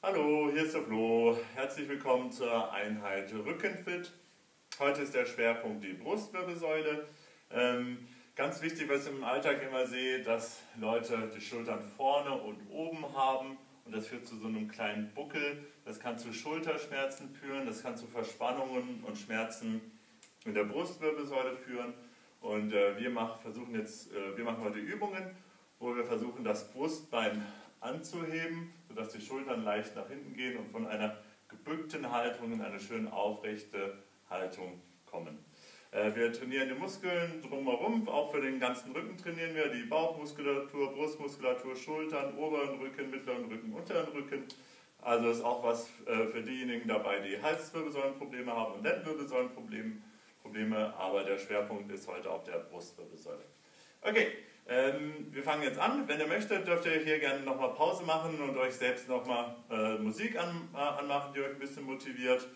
Hallo, hier ist der Flo. Herzlich willkommen zur Einheit Rückenfit. Heute ist der Schwerpunkt die Brustwirbelsäule. Ähm, ganz wichtig, was ich im Alltag immer sehe, dass Leute die Schultern vorne und oben haben und das führt zu so einem kleinen Buckel. Das kann zu Schulterschmerzen führen, das kann zu Verspannungen und Schmerzen in der Brustwirbelsäule führen. Und äh, wir machen, versuchen jetzt, äh, wir machen heute Übungen, wo wir versuchen, das Brustbein anzuheben, sodass die Schultern leicht nach hinten gehen und von einer gebückten Haltung in eine schön aufrechte Haltung kommen. Äh, wir trainieren die Muskeln drumherum, auch für den ganzen Rücken trainieren wir die Bauchmuskulatur, Brustmuskulatur, Schultern, oberen Rücken, mittleren Rücken, unteren Rücken. Also ist auch was äh, für diejenigen dabei, die Halswirbelsäulenprobleme haben und Lendenwirbelsäulenprobleme, aber der Schwerpunkt ist heute auf der Brustwirbelsäule. Okay, ähm, wir fangen jetzt an. Wenn ihr möchtet, dürft ihr hier gerne nochmal Pause machen und euch selbst nochmal äh, Musik an, äh, anmachen, die euch ein bisschen motiviert.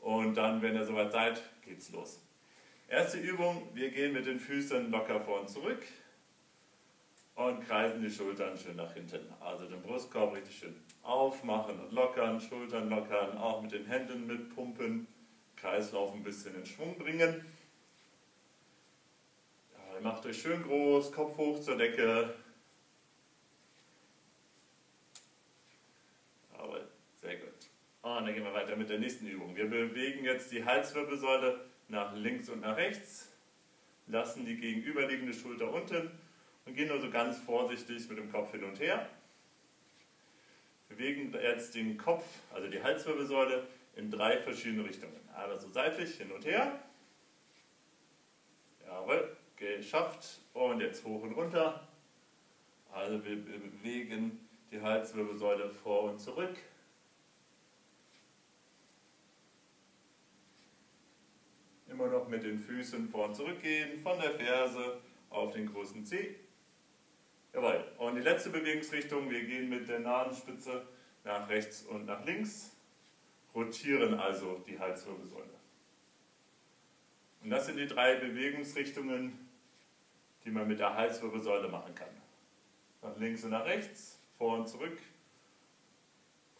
Und dann, wenn ihr soweit seid, geht's los. Erste Übung, wir gehen mit den Füßen locker vor und zurück und kreisen die Schultern schön nach hinten. Also den Brustkorb richtig schön aufmachen und lockern, Schultern lockern, auch mit den Händen mitpumpen, Kreislauf ein bisschen in Schwung bringen. Ja, macht euch schön groß, Kopf hoch zur Decke. Aber sehr gut. Und dann gehen wir weiter mit der nächsten Übung. Wir bewegen jetzt die Halswirbelsäule nach links und nach rechts, lassen die gegenüberliegende Schulter unten und gehen nur so ganz vorsichtig mit dem Kopf hin und her. Bewegen jetzt den Kopf, also die Halswirbelsäule, in drei verschiedene Richtungen. Also seitlich hin und her. Jawohl, geschafft. Und jetzt hoch und runter. Also wir bewegen die Halswirbelsäule vor und zurück. Immer noch mit den Füßen vor und zurück gehen, von der Ferse auf den großen Zeh. Jawohl. Und die letzte Bewegungsrichtung, wir gehen mit der Nasenspitze nach rechts und nach links, rotieren also die Halswirbelsäule. Und das sind die drei Bewegungsrichtungen, die man mit der Halswirbelsäule machen kann. Nach links und nach rechts, vor und zurück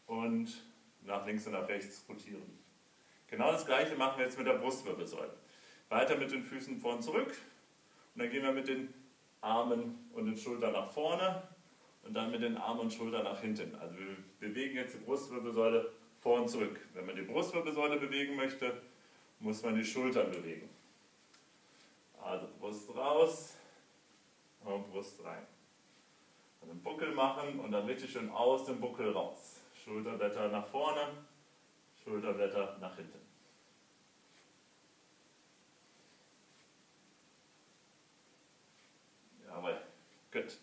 und nach links und nach rechts rotieren. Genau das gleiche machen wir jetzt mit der Brustwirbelsäule. Weiter mit den Füßen vor und zurück. Und dann gehen wir mit den Armen und den Schultern nach vorne und dann mit den Armen und Schultern nach hinten. Also wir bewegen jetzt die Brustwirbelsäule vor und zurück. Wenn man die Brustwirbelsäule bewegen möchte, muss man die Schultern bewegen. Also Brust raus Brust rein. Und einen Buckel machen und dann richtig schön aus dem Buckel raus. Schulterblätter nach vorne, Schulterblätter nach hinten. Jawohl, gut.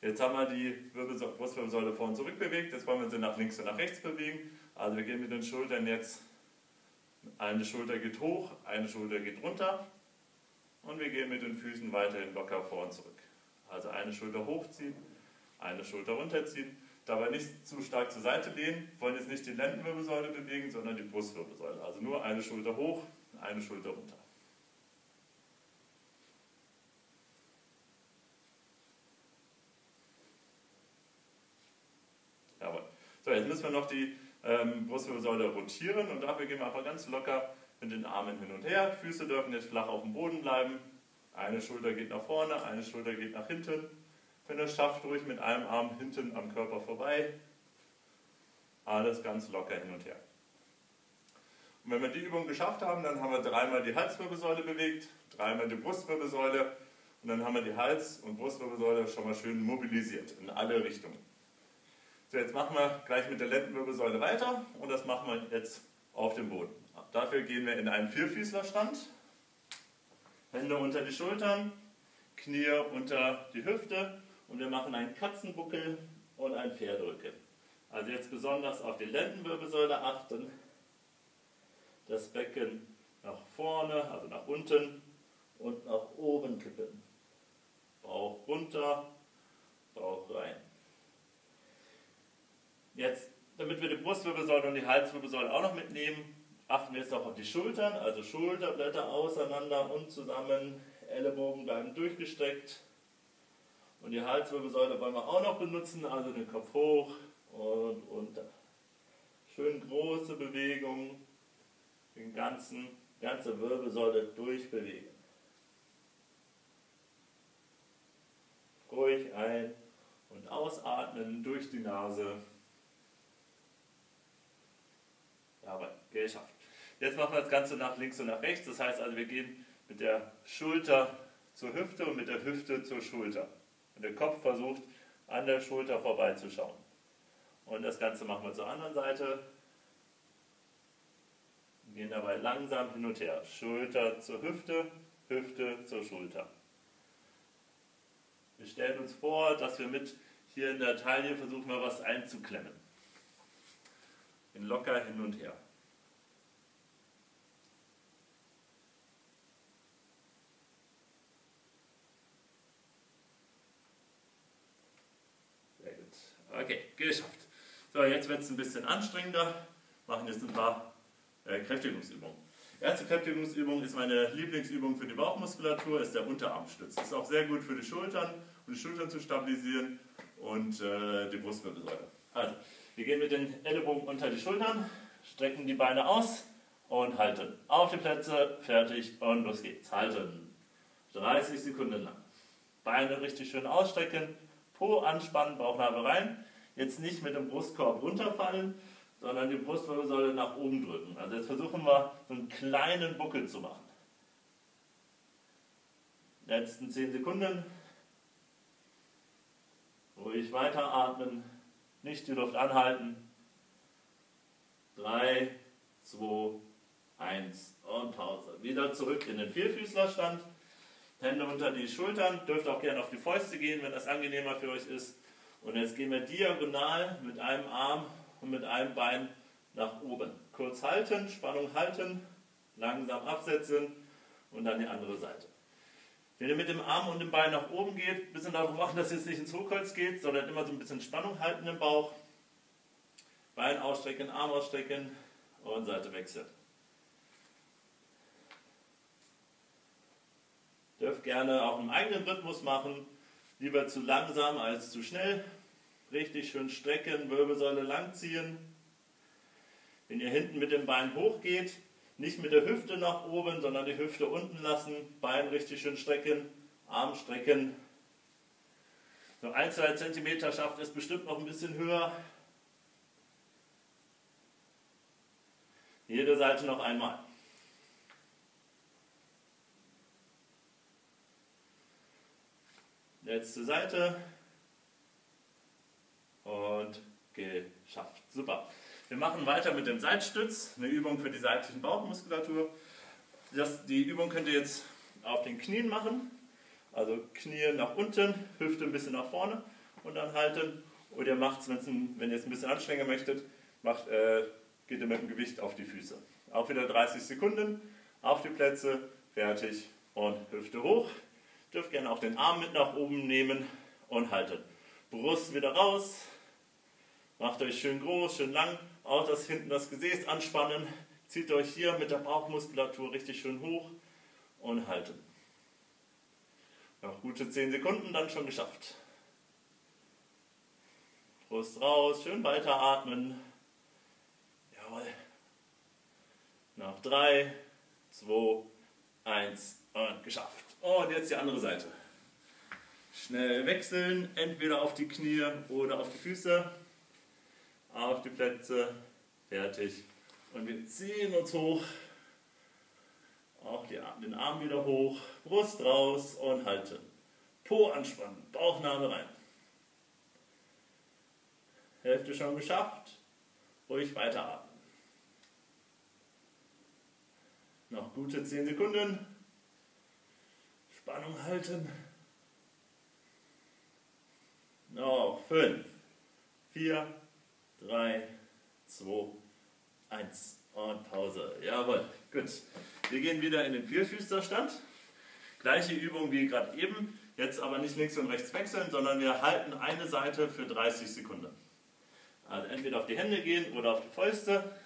Jetzt haben wir die Brustwirbelsäule vor und zurück bewegt, jetzt wollen wir sie nach links und nach rechts bewegen. Also wir gehen mit den Schultern jetzt, eine Schulter geht hoch, eine Schulter geht runter und wir gehen mit den Füßen weiterhin locker vor und zurück. Also eine Schulter hochziehen, eine Schulter runterziehen Dabei nicht zu stark zur Seite lehnen, wollen jetzt nicht die Lendenwirbelsäule bewegen, sondern die Brustwirbelsäule. Also nur eine Schulter hoch, eine Schulter runter. Jawohl. So, jetzt müssen wir noch die ähm, Brustwirbelsäule rotieren und dafür gehen wir einfach ganz locker mit den Armen hin und her. Füße dürfen jetzt flach auf dem Boden bleiben. Eine Schulter geht nach vorne, eine Schulter geht nach hinten. Wenn ihr es schafft, ruhig mit einem Arm hinten am Körper vorbei. Alles ganz locker hin und her. Und wenn wir die Übung geschafft haben, dann haben wir dreimal die Halswirbelsäule bewegt, dreimal die Brustwirbelsäule und dann haben wir die Hals- und Brustwirbelsäule schon mal schön mobilisiert in alle Richtungen. So, jetzt machen wir gleich mit der Lendenwirbelsäule weiter und das machen wir jetzt auf dem Boden. Dafür gehen wir in einen Vierfüßlerstand. Hände unter die Schultern, Knie unter die Hüfte und wir machen einen Katzenbuckel und einen Pferderücken. Also jetzt besonders auf die Lendenwirbelsäule achten, das Becken nach vorne, also nach unten und nach oben kippen. Bauch runter, Bauch rein. Jetzt, damit wir die Brustwirbelsäule und die Halswirbelsäule auch noch mitnehmen, Achten wir jetzt noch auf die Schultern, also Schulterblätter auseinander und zusammen, Ellenbogen bleiben durchgestreckt. Und die Halswirbelsäule wollen wir auch noch benutzen, also den Kopf hoch und runter. Schön große Bewegung, den ganzen, ganze Wirbelsäule durchbewegen. Ruhig ein und ausatmen durch die Nase. Jawohl, geschafft. Jetzt machen wir das Ganze nach links und nach rechts. Das heißt also, wir gehen mit der Schulter zur Hüfte und mit der Hüfte zur Schulter. Und der Kopf versucht an der Schulter vorbeizuschauen. Und das Ganze machen wir zur anderen Seite. Gehen dabei langsam hin und her. Schulter zur Hüfte, Hüfte zur Schulter. Wir stellen uns vor, dass wir mit hier in der Taille versuchen wir was einzuklemmen. In locker hin und her. Sehr gut. Okay, geschafft. So, jetzt wird es ein bisschen anstrengender. Machen jetzt ein paar äh, Kräftigungsübungen. Erste Kräftigungsübung ist meine Lieblingsübung für die Bauchmuskulatur, ist der Unterarmstütz. Ist auch sehr gut für die Schultern, um die Schultern zu stabilisieren und äh, die Brustwirbelsäule. Also, wir gehen mit den Ellenbogen unter die Schultern, strecken die Beine aus und halten. Auf die Plätze, fertig und los geht's. Halten. 30 Sekunden lang. Beine richtig schön ausstrecken, Po anspannen, Bauchnabel rein. Jetzt nicht mit dem Brustkorb runterfallen, sondern die Brustwirbelsäule nach oben drücken. Also jetzt versuchen wir so einen kleinen Buckel zu machen. Letzten 10 Sekunden. Ruhig weiteratmen, nicht die Luft anhalten. 3, 2, 1 und Pause. Wieder zurück in den Vierfüßlerstand. Hände unter die Schultern, dürft auch gerne auf die Fäuste gehen, wenn das angenehmer für euch ist. Und jetzt gehen wir diagonal mit einem Arm und mit einem Bein nach oben. Kurz halten, Spannung halten, langsam absetzen und dann die andere Seite. Wenn ihr mit dem Arm und dem Bein nach oben geht, ein bisschen darauf achten, dass ihr jetzt nicht ins Hochkreuz geht, sondern immer so ein bisschen Spannung halten im Bauch. Bein ausstrecken, Arm ausstrecken und Seite wechseln. Dürft gerne auch im eigenen Rhythmus machen, lieber zu langsam als zu schnell. Richtig schön strecken, Wirbelsäule langziehen. Wenn ihr hinten mit dem Bein hochgeht, nicht mit der Hüfte nach oben, sondern die Hüfte unten lassen, Bein richtig schön strecken, Arm strecken. So ein, zwei Zentimeter schafft es bestimmt noch ein bisschen höher. Jede Seite noch einmal. Letzte Seite. Und geschafft. Super. Wir machen weiter mit dem Seitstütz, eine Übung für die seitlichen Bauchmuskulatur. Das, die Übung könnt ihr jetzt auf den Knien machen. Also Knie nach unten, Hüfte ein bisschen nach vorne und dann halten. Oder ihr macht es, wenn ihr es ein bisschen anstrengen möchtet, macht, äh, geht ihr mit dem Gewicht auf die Füße. Auch wieder 30 Sekunden, auf die Plätze, fertig und Hüfte hoch. Dürft gerne auch den Arm mit nach oben nehmen und halten. Brust wieder raus. Macht euch schön groß, schön lang. Auch das hinten das Gesäß anspannen. Zieht euch hier mit der Bauchmuskulatur richtig schön hoch und halten. Noch gute 10 Sekunden, dann schon geschafft. Brust raus, schön weiteratmen. Jawohl. Noch 3, 2, 1 und geschafft. Und jetzt die andere Seite. Schnell wechseln, entweder auf die Knie oder auf die Füße. Auf die Plätze, fertig. Und wir ziehen uns hoch. Auch den Arm wieder hoch, Brust raus und halten. Po anspannen, Bauchnabel rein. Hälfte schon geschafft. Ruhig weiteratmen. Noch gute 10 Sekunden. Spannung halten. Noch 5, 4, 3, 2, 1 und Pause. Jawohl, gut. Wir gehen wieder in den Vierfüßlerstand. Gleiche Übung wie gerade eben, jetzt aber nicht links und rechts wechseln, sondern wir halten eine Seite für 30 Sekunden. Also entweder auf die Hände gehen oder auf die Fäuste.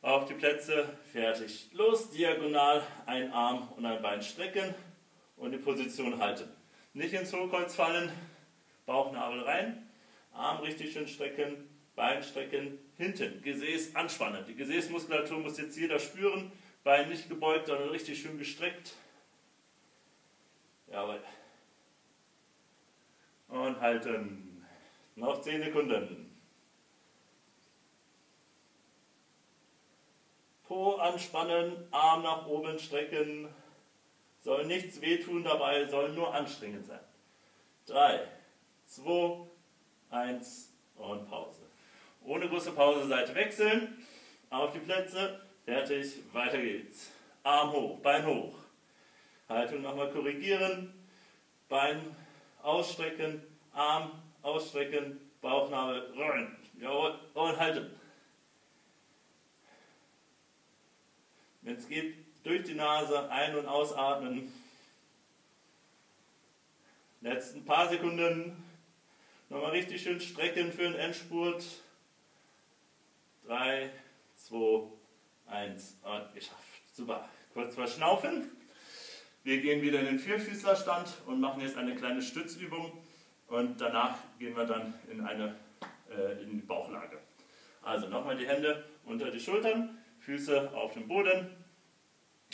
Auf die Plätze, fertig. Los, diagonal, ein Arm und ein Bein strecken und die Position halten. Nicht ins Hohlkreuz fallen, Bauchnabel rein, Arm richtig schön strecken Bein strecken, hinten, Gesäß anspannen. Die Gesäßmuskulatur muss jetzt jeder spüren. Bein nicht gebeugt, sondern richtig schön gestreckt. Jawohl. Und halten. Noch 10 Sekunden. Po anspannen, Arm nach oben strecken. Soll nichts wehtun dabei, soll nur anstrengend sein. 3, 2, 1 und Pause. Ohne große Pause Seite wechseln. Auf die Plätze. Fertig. Weiter geht's. Arm hoch, Bein hoch. Haltung nochmal korrigieren. Bein ausstrecken. Arm ausstrecken. Bauchnabel rollen. Jawohl. Und halten. Wenn es geht, durch die Nase ein- und ausatmen. Letzten paar Sekunden. Nochmal richtig schön strecken für den Endspurt. 3, 2, 1 und geschafft. Super. Kurz verschnaufen. Wir gehen wieder in den Vierfüßlerstand und machen jetzt eine kleine Stützübung und danach gehen wir dann in, eine, äh, in die Bauchlage. Also nochmal die Hände unter die Schultern, Füße auf dem Boden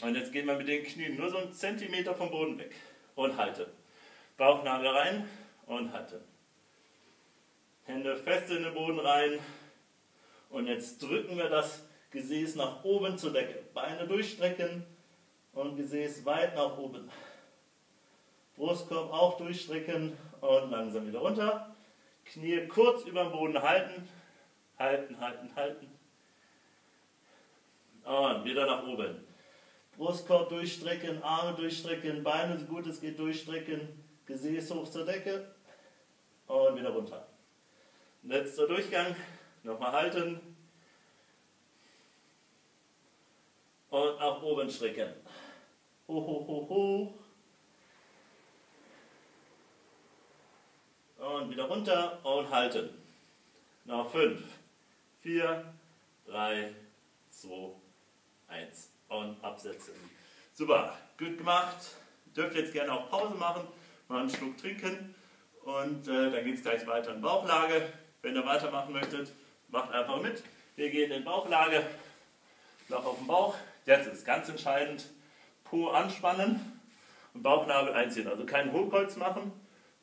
und jetzt gehen wir mit den Knien nur so einen Zentimeter vom Boden weg und halten. Bauchnabel rein und halten. Hände fest in den Boden rein und jetzt drücken wir das Gesäß nach oben zur Decke. Beine durchstrecken und Gesäß weit nach oben. Brustkorb auch durchstrecken und langsam wieder runter. Knie kurz über dem Boden halten. Halten, halten, halten. Und wieder nach oben. Brustkorb durchstrecken, Arme durchstrecken, Beine so gut es geht durchstrecken. Gesäß hoch zur Decke und wieder runter. Letzter Durchgang. Nochmal halten. Und nach oben hoch, hoch. Und wieder runter und halten. Noch 5, 4, 3, 2, 1 und absetzen. Super, gut gemacht. Dürft jetzt gerne auch Pause machen, mal einen Schluck trinken und äh, dann geht es gleich weiter in Bauchlage. Wenn ihr weitermachen möchtet, macht einfach mit. Wir gehen in Bauchlage, noch auf den Bauch. Jetzt ist ganz entscheidend, Po anspannen und Bauchnabel einziehen. Also kein Hohlkreuz machen,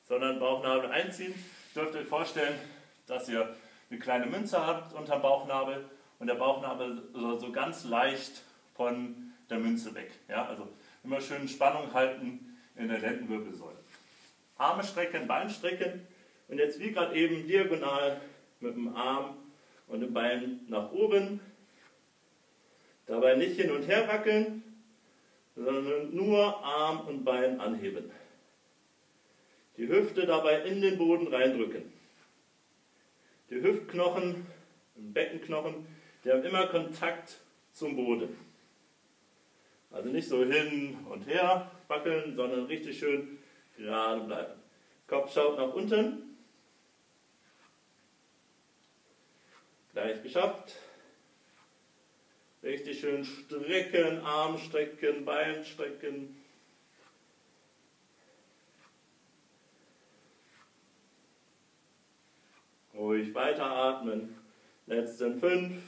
sondern Bauchnabel einziehen. Dürft ihr euch vorstellen, dass ihr eine kleine Münze habt unterm Bauchnabel und der Bauchnabel soll so ganz leicht von der Münze weg. Ja, also immer schön Spannung halten in der Lendenwirbelsäule. Arme strecken, Bein strecken und jetzt wie gerade eben diagonal mit dem Arm und dem Bein nach oben. Dabei nicht hin und her wackeln, sondern nur Arm und Bein anheben. Die Hüfte dabei in den Boden reindrücken. Die Hüftknochen, Beckenknochen, die haben immer Kontakt zum Boden. Also nicht so hin und her wackeln, sondern richtig schön gerade bleiben. Kopf schaut nach unten. Gleich geschafft. Richtig schön strecken, Arm strecken, Bein strecken. Ruhig weiteratmen. Letzten fünf.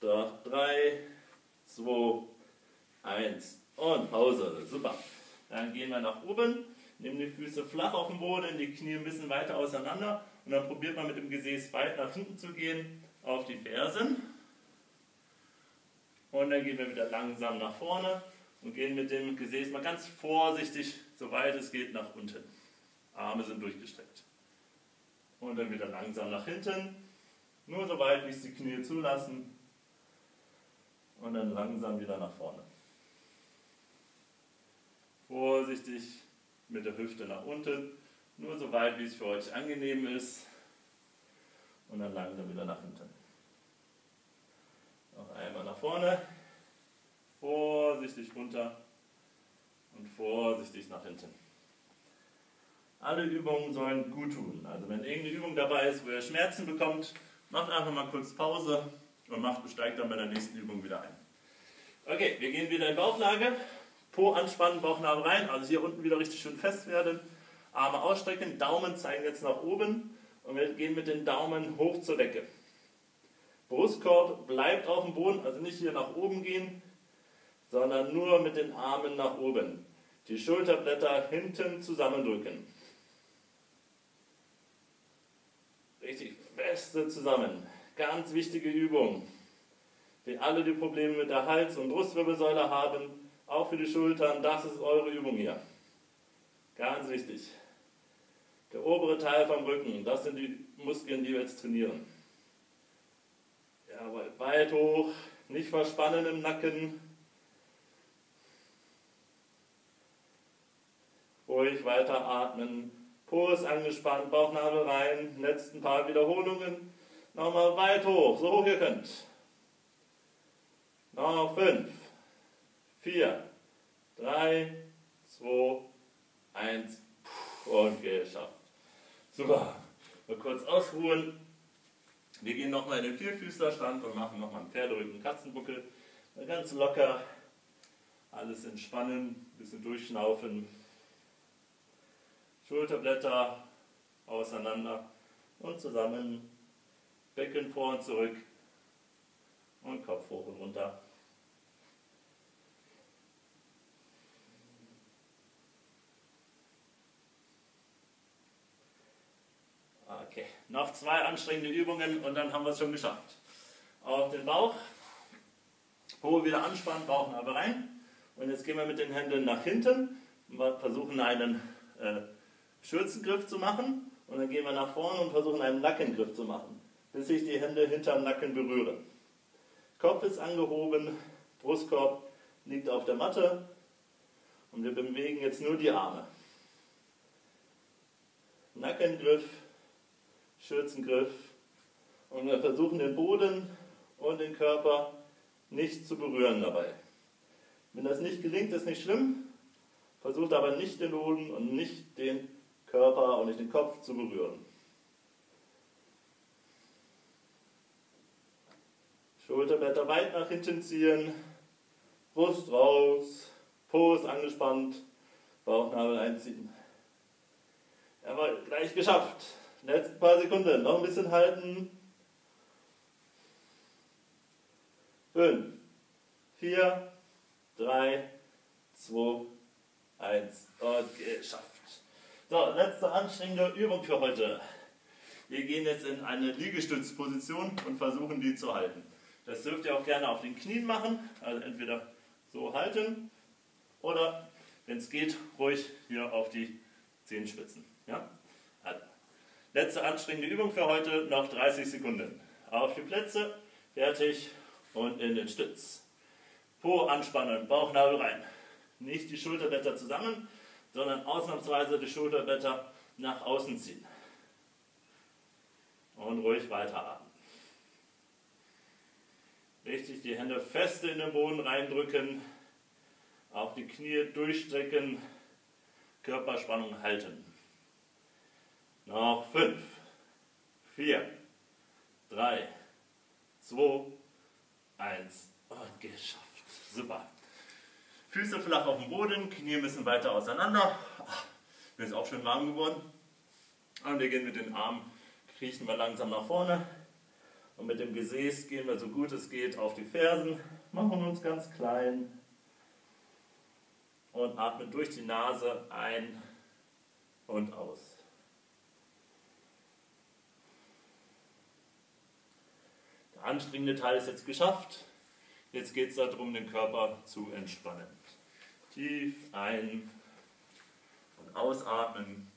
Doch drei, zwei, eins und Pause. Super. Dann gehen wir nach oben, nehmen die Füße flach auf den Boden, die Knie ein bisschen weiter auseinander und dann probiert man mit dem Gesäß weit nach hinten zu gehen auf die Fersen. Und dann gehen wir wieder langsam nach vorne und gehen mit dem Gesäß mal ganz vorsichtig, soweit es geht, nach unten. Arme sind durchgestreckt. Und dann wieder langsam nach hinten, nur so weit, wie es die Knie zulassen. Und dann langsam wieder nach vorne. Vorsichtig mit der Hüfte nach unten, nur so weit, wie es für euch angenehm ist. Und dann langsam wieder nach hinten. Noch einmal nach vorne, vorsichtig runter und vorsichtig nach hinten. Alle Übungen sollen gut tun. Also wenn irgendeine Übung dabei ist, wo ihr Schmerzen bekommt, macht einfach mal kurz Pause und macht, besteigt dann bei der nächsten Übung wieder ein. Okay, wir gehen wieder in Bauchlage. Po anspannen, Bauchnabel rein, also hier unten wieder richtig schön fest werden. Arme ausstrecken, Daumen zeigen jetzt nach oben und wir gehen mit den Daumen hoch zur Decke. Brustkorb bleibt auf dem Boden, also nicht hier nach oben gehen, sondern nur mit den Armen nach oben. Die Schulterblätter hinten zusammendrücken. Richtig feste zusammen. Ganz wichtige Übung. Für alle, die Probleme mit der Hals- und Brustwirbelsäule haben, auch für die Schultern, das ist eure Übung hier. Ganz wichtig. Der obere Teil vom Rücken, das sind die Muskeln, die wir jetzt trainieren. Jawohl, weit hoch, nicht verspannen im Nacken. Ruhig weiter atmen. Po ist angespannt, Bauchnabel rein, letzten paar Wiederholungen. Nochmal weit hoch, so hoch ihr könnt. Noch fünf, vier, drei, zwei, eins und geschafft. Super. Mal kurz ausruhen. Wir gehen nochmal in den Vierfüßlerstand und machen nochmal einen Pferderücken, Katzenbuckel. Ganz locker. Alles entspannen, ein bisschen durchschnaufen. Schulterblätter auseinander und zusammen. Becken vor und zurück und Kopf hoch und runter. Okay, noch zwei anstrengende Übungen und dann haben wir es schon geschafft. Auf den Bauch, Po wieder anspannen, Bauchnabel rein. Und jetzt gehen wir mit den Händen nach hinten und versuchen einen äh, Schürzengriff zu machen. Und dann gehen wir nach vorne und versuchen einen Nackengriff zu machen, bis sich die Hände hinterm Nacken berühren. Kopf ist angehoben, Brustkorb liegt auf der Matte und wir bewegen jetzt nur die Arme. Nackengriff, Schürzengriff und wir versuchen den Boden und den Körper nicht zu berühren dabei. Wenn das nicht gelingt, ist nicht schlimm. Versucht aber nicht den Boden und nicht den Körper und nicht den Kopf zu berühren. Schulterblätter weit nach hinten ziehen, Brust raus, Po ist angespannt, Bauchnabel einziehen. Jawohl, gleich geschafft. Letzten paar Sekunden, noch ein bisschen halten. Fünf, vier, drei, zwei, eins und geschafft. So, letzte anstrengende Übung für heute. Wir gehen jetzt in eine Liegestützposition und versuchen die zu halten. Das dürft ihr auch gerne auf den Knien machen, also entweder so halten oder, wenn es geht, ruhig hier auf die Zehenspitzen. Ja? Letzte anstrengende Übung für heute, noch 30 Sekunden. Auf die Plätze, fertig und in den Stütz. Po anspannen, Bauchnabel rein. Nicht die Schulterblätter zusammen, sondern ausnahmsweise die Schulterblätter nach außen ziehen. Und ruhig weiteratmen. Richtig die Hände fest in den Boden reindrücken, auch die Knie durchstrecken, Körperspannung halten. Noch fünf, vier, drei, zwei, eins und geschafft. Super. Füße flach auf dem Boden, Knie müssen weiter auseinander. Ach, mir ist auch schön warm geworden. Und wir gehen mit den Armen, kriechen wir langsam nach vorne. Und mit dem Gesäß gehen wir so gut es geht auf die Fersen, machen uns ganz klein und atmen durch die Nase ein und aus. Der anstrengende Teil ist jetzt geschafft. Jetzt geht es darum, den Körper zu entspannen. Tief ein- und ausatmen.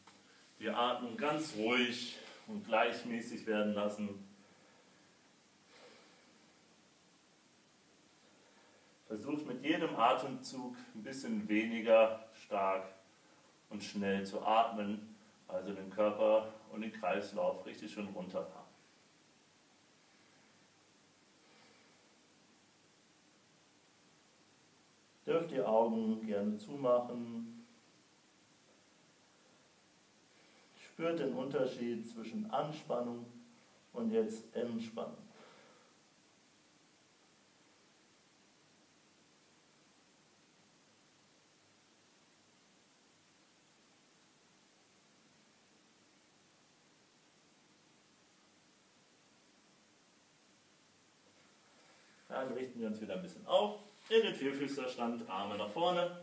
Die Atmung ganz ruhig und gleichmäßig werden lassen. Versucht mit jedem Atemzug ein bisschen weniger stark und schnell zu atmen, also den Körper und den Kreislauf richtig schön runterfahren. Dürft die Augen gerne zumachen. Spürt den Unterschied zwischen Anspannung und jetzt Entspannung. Dann richten wir uns wieder ein bisschen auf in den Vierfüßlerstand, Arme nach vorne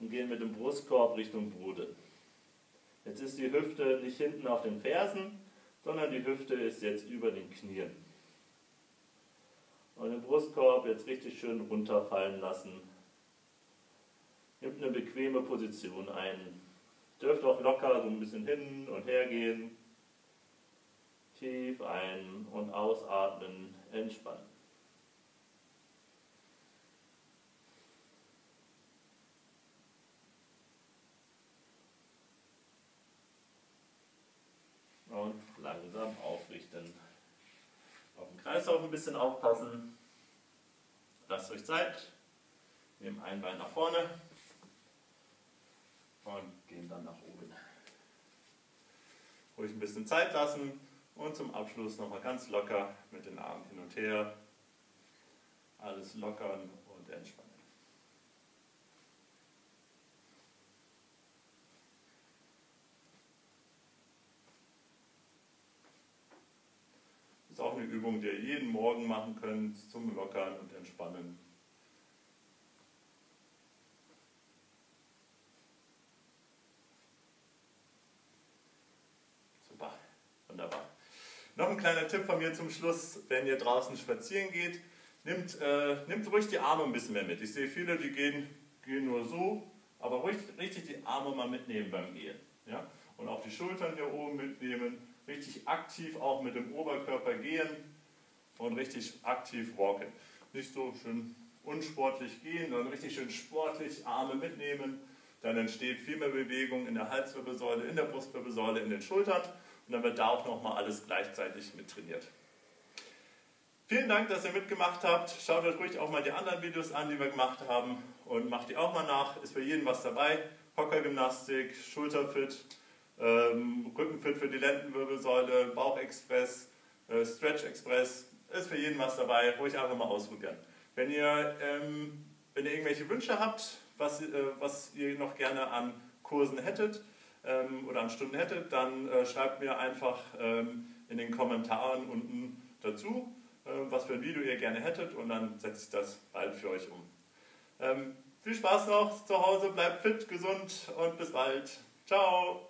und gehen mit dem Brustkorb Richtung Brudel. Jetzt ist die Hüfte nicht hinten auf den Fersen, sondern die Hüfte ist jetzt über den Knien. Und den Brustkorb jetzt richtig schön runterfallen lassen. Nimmt eine bequeme Position ein. Dürft auch locker so ein bisschen hin und her gehen. Tief ein- und ausatmen, entspannen. Und langsam aufrichten. Auf den Kreislauf ein bisschen aufpassen. Lasst euch Zeit. Nehmt ein Bein nach vorne und gehen dann nach oben. Ruhig ein bisschen Zeit lassen und zum Abschluss nochmal ganz locker mit den Armen hin und her. Alles lockern und entspannen. Das ist auch eine Übung, die ihr jeden Morgen machen könnt zum Lockern und Entspannen. Super, wunderbar. Noch ein kleiner Tipp von mir zum Schluss, wenn ihr draußen spazieren geht, nehmt, äh, nehmt ruhig die Arme ein bisschen mehr mit. Ich sehe viele, die gehen, gehen nur so, aber ruhig, richtig die Arme mal mitnehmen beim Gehen. Ja? Und auch die Schultern hier oben mitnehmen, richtig aktiv auch mit dem Oberkörper gehen und richtig aktiv walken. Nicht so schön unsportlich gehen, sondern richtig schön sportlich Arme mitnehmen. Dann entsteht viel mehr Bewegung in der Halswirbelsäule, in der Brustwirbelsäule, in den Schultern und dann wird da auch nochmal alles gleichzeitig mit trainiert. Vielen Dank, dass ihr mitgemacht habt. Schaut euch ruhig auch mal die anderen Videos an, die wir gemacht haben und macht die auch mal nach. Ist für jeden was dabei. Hockergymnastik, Schulterfit, ähm, Rückenfit für die Lendenwirbelsäule, Bauchexpress, äh, Stretch Express. Ist für jeden was dabei. Ruhig einfach mal ausprobieren. Wenn ihr, ähm, wenn ihr irgendwelche Wünsche habt, was, äh, was ihr noch gerne an Kursen hättet ähm, oder an Stunden hättet, dann äh, schreibt mir einfach ähm, in den Kommentaren unten dazu, äh, was für ein Video ihr gerne hättet und dann setze ich das bald für euch um. Ähm, viel Spaß noch zu Hause, bleibt fit, gesund und bis bald. Ciao!